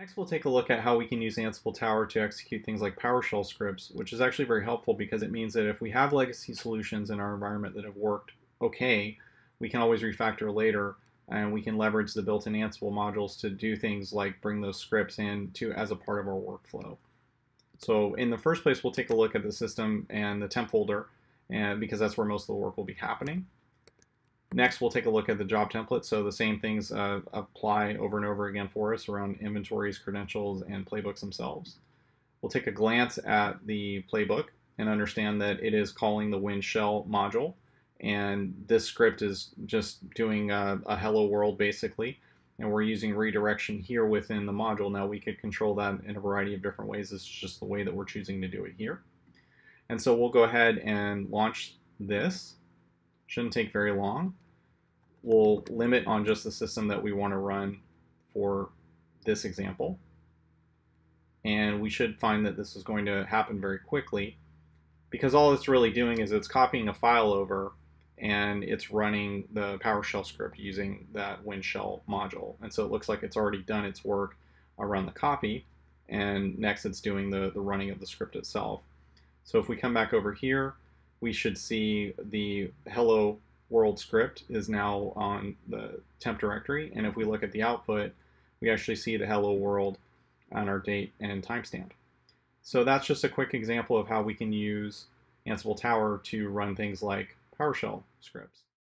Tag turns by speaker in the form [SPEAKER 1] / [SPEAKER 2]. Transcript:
[SPEAKER 1] Next, we'll take a look at how we can use Ansible Tower to execute things like PowerShell scripts, which is actually very helpful because it means that if we have legacy solutions in our environment that have worked okay, we can always refactor later and we can leverage the built-in Ansible modules to do things like bring those scripts in to as a part of our workflow. So in the first place, we'll take a look at the system and the temp folder and because that's where most of the work will be happening. Next, we'll take a look at the job template. So the same things uh, apply over and over again for us around inventories, credentials, and playbooks themselves. We'll take a glance at the playbook and understand that it is calling the Win shell module. And this script is just doing a, a hello world basically. And we're using redirection here within the module. Now we could control that in a variety of different ways. This is just the way that we're choosing to do it here. And so we'll go ahead and launch this. Shouldn't take very long we'll limit on just the system that we want to run for this example. And we should find that this is going to happen very quickly because all it's really doing is it's copying a file over and it's running the PowerShell script using that WinShell module. And so it looks like it's already done its work around the copy and next it's doing the, the running of the script itself. So if we come back over here, we should see the hello world script is now on the temp directory. And if we look at the output, we actually see the hello world on our date and timestamp. So that's just a quick example of how we can use Ansible Tower to run things like PowerShell scripts.